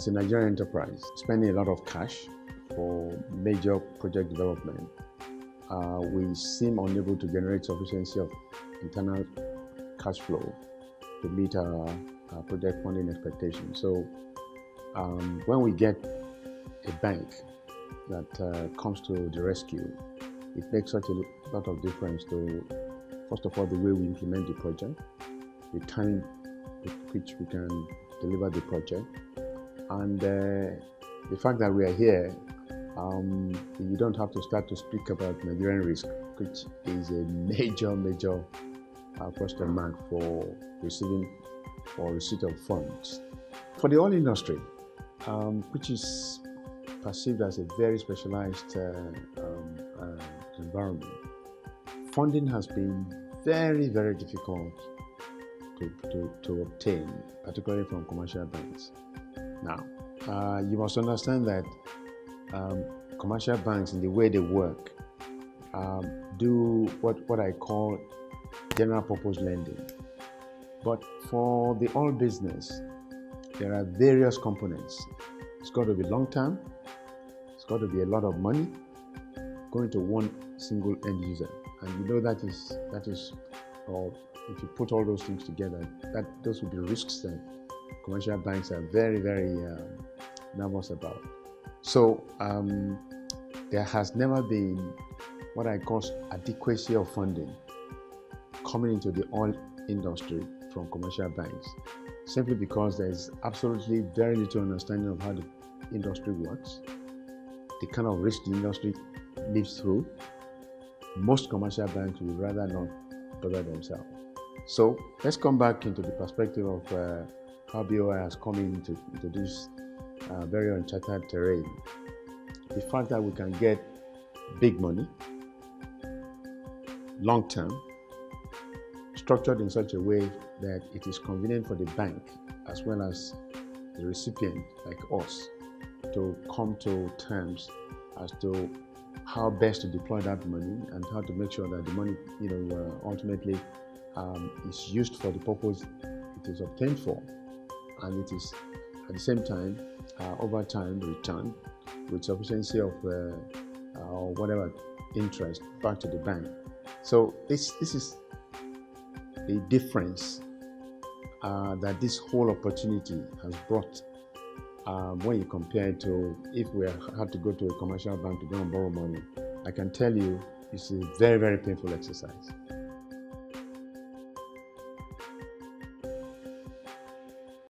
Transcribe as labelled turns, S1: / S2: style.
S1: as a Nigerian enterprise, spending a lot of cash for major project development, uh, we seem unable to generate sufficiency of internal cash flow to meet our, our project funding expectations. So um, when we get a bank that uh, comes to the rescue, it makes such a lot of difference to, first of all, the way we implement the project, the time with which we can deliver the project, and uh, the fact that we are here, um, you don't have to start to speak about Nigerian risk, which is a major, major uh, question mark for receiving or receipt of funds. For the oil industry, um, which is perceived as a very specialized uh, um, uh, environment, funding has been very, very difficult to, to, to obtain, particularly from commercial banks. Now, uh, you must understand that um, commercial banks, in the way they work, um, do what, what I call general purpose lending. But for the oil business, there are various components. It's got to be long term, it's got to be a lot of money going to one single end user. And you know that is that is or if you put all those things together, that those would be risks that commercial banks are very, very um, nervous about. So um, there has never been what I call adequacy of funding coming into the oil industry from commercial banks, simply because there's absolutely very little understanding of how the industry works, the kind of risk the industry lives through. Most commercial banks would rather not bother themselves. So let's come back into the perspective of uh, how BOI has come into, into this uh, very uncharted terrain. The fact that we can get big money, long term, structured in such a way that it is convenient for the bank as well as the recipient, like us, to come to terms as to how best to deploy that money and how to make sure that the money, you know, uh, ultimately um, is used for the purpose it is obtained for, and it is at the same time uh, over time returned with sufficiency of uh, uh, whatever interest back to the bank. So this this is the difference uh, that this whole opportunity has brought um, when you compare it to if we had to go to a commercial bank to go and borrow money. I can tell you it's a very very painful exercise.